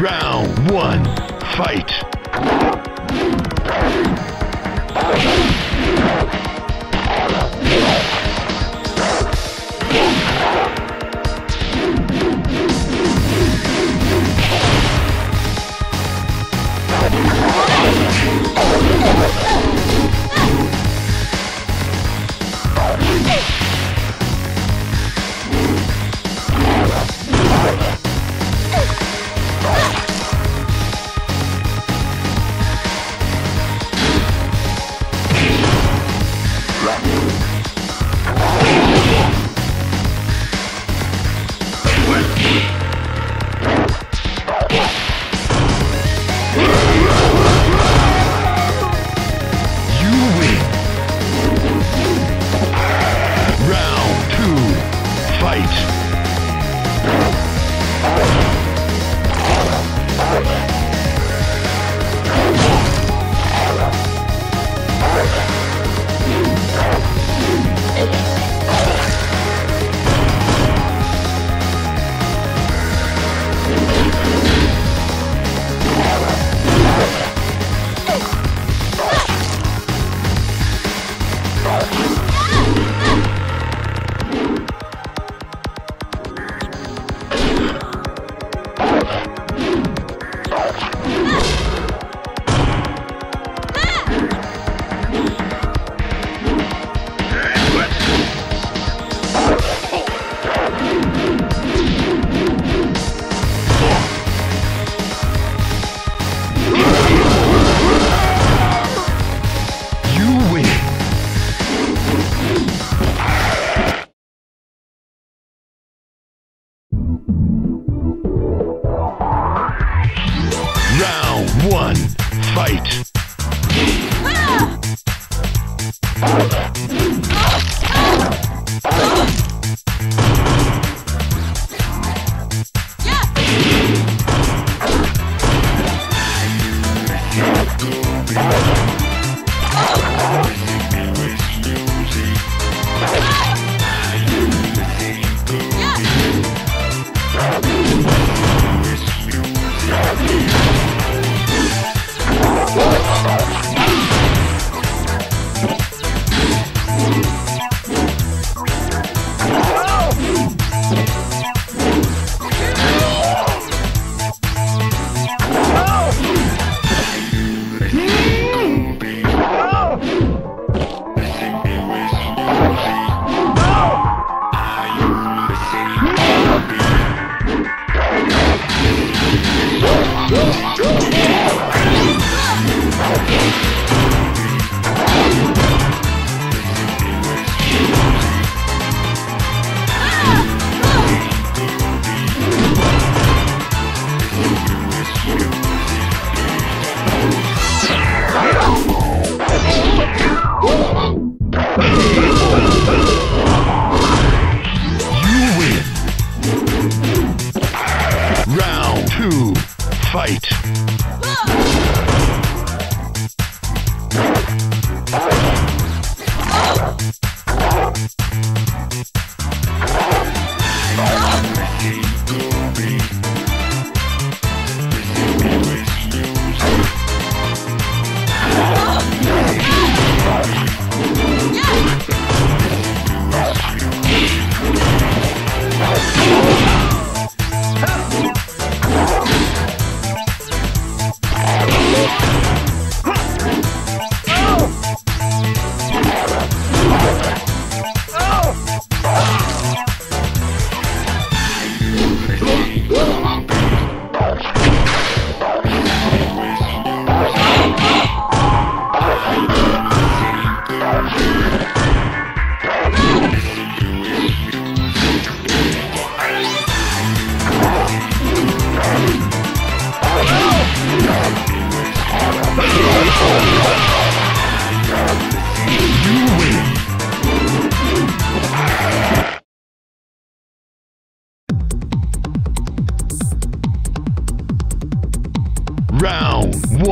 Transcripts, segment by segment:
Round one, fight.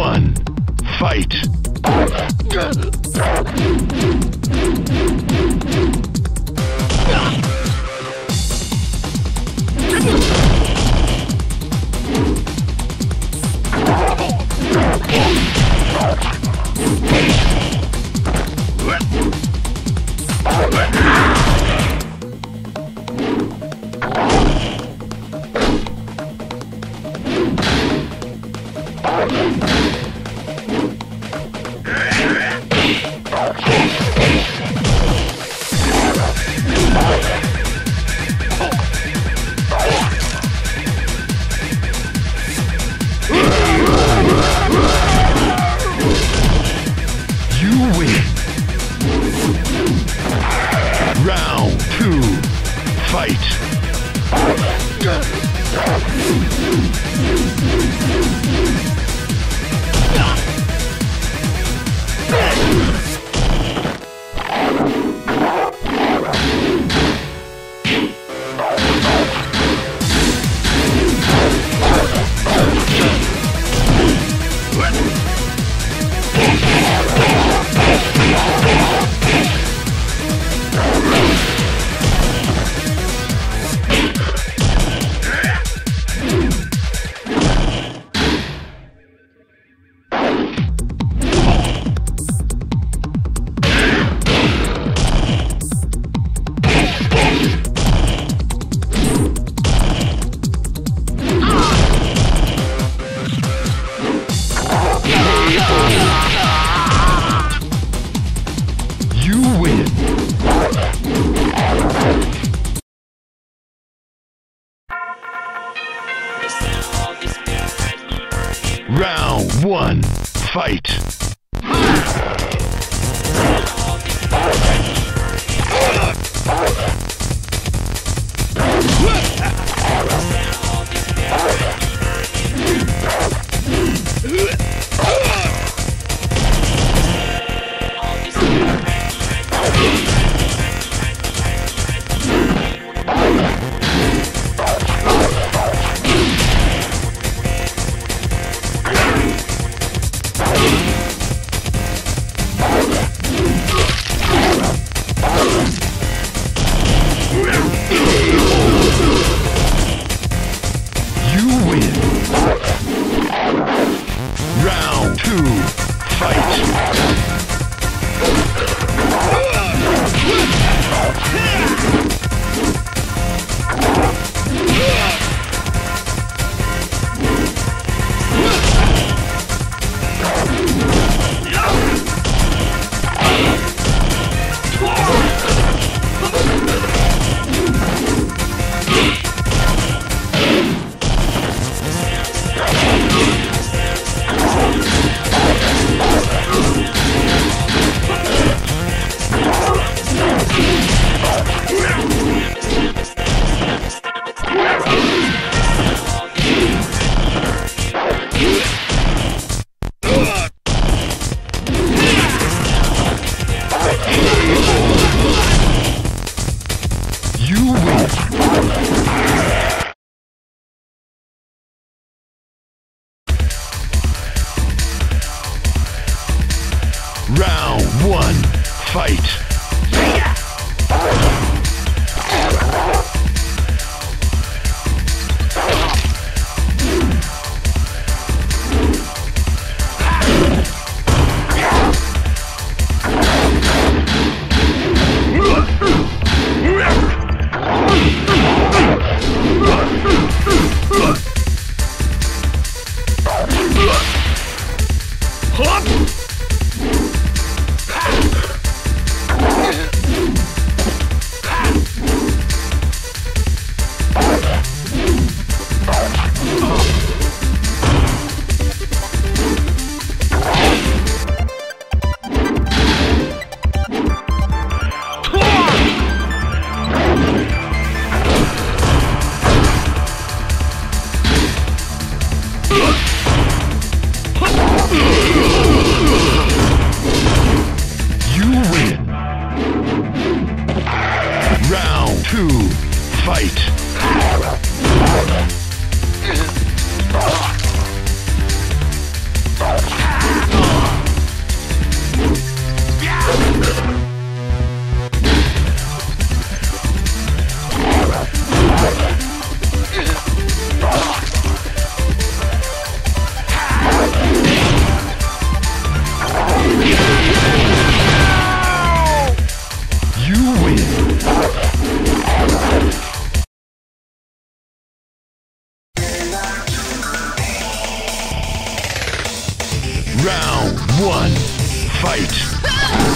one. Fight. Fight. You Fight.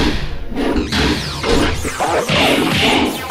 You win. Round two. Fight. You win. Round one. Fight. You win. Round two. Fight. You win. Round one. Fight.